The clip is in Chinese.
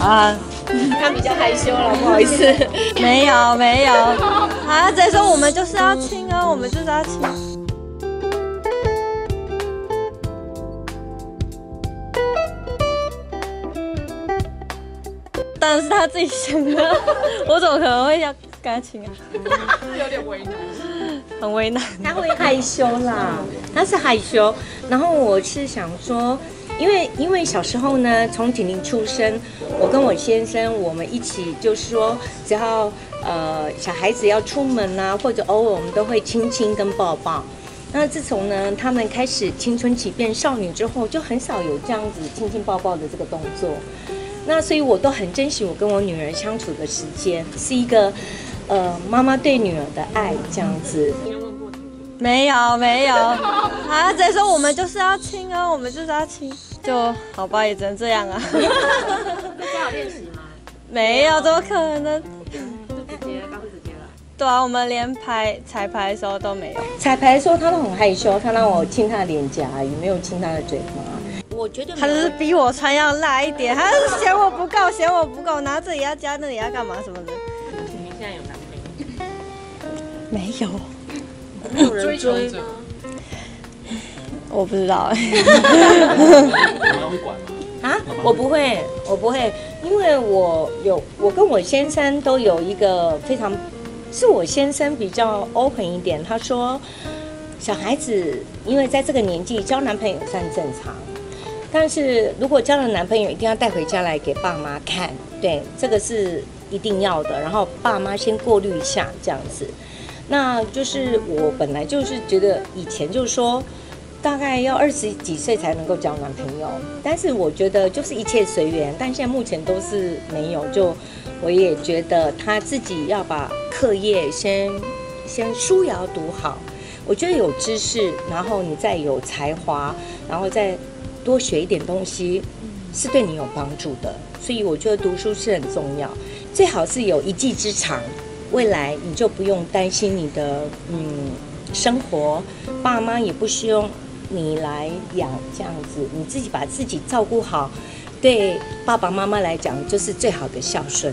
啊，他比较害羞了，不好意思。没 有没有，啊，再说我们就是要亲啊，我们就是要亲。当然是他自己想的，我怎么可能会要跟他亲啊？有点为难。很为难。他会害羞啦，他是害羞。然后我是想说，因为因为小时候呢，从婷婷出生，我跟我先生我们一起就是说，只要呃小孩子要出门啊，或者偶尔我们都会亲亲跟抱抱。那自从呢，他们开始青春期变少女之后，就很少有这样子亲亲抱抱的这个动作。那所以我都很珍惜我跟我女儿相处的时间，是一个呃妈妈对女儿的爱这样子。没有没有，啊，再说我们就是要亲啊，我们就是要亲，就好吧，也只能这样啊。都刚好练习吗？没有，怎么可能？就直接刚直接了。对啊，我们连排彩排的时候都没有。彩排的时候他都很害羞，他让我亲他的脸颊，也没有亲他的嘴巴。我觉得他就是比我穿要辣一点，他是嫌我不够，嫌我不够，拿这里要加，那里要干嘛什么的。你现在有男朋友？没有，没有人追吗？我不知道哎。妈妈会管吗？啊，我不会，我不会，因为我有我跟我先生都有一个非常，是我先生比较 open 一点，他说小孩子因为在这个年纪交男朋友算正常，但是如果交了男朋友一定要带回家来给爸妈看，对，这个是一定要的，然后爸妈先过滤一下这样子。那就是我本来就是觉得以前就是说，大概要二十几岁才能够交男朋友，但是我觉得就是一切随缘，但现在目前都是没有。就我也觉得他自己要把课业先先书也要读好，我觉得有知识，然后你再有才华，然后再多学一点东西，是对你有帮助的。所以我觉得读书是很重要，最好是有一技之长。未来你就不用担心你的嗯生活，爸妈也不需要你来养这样子，你自己把自己照顾好，对爸爸妈妈来讲就是最好的孝顺。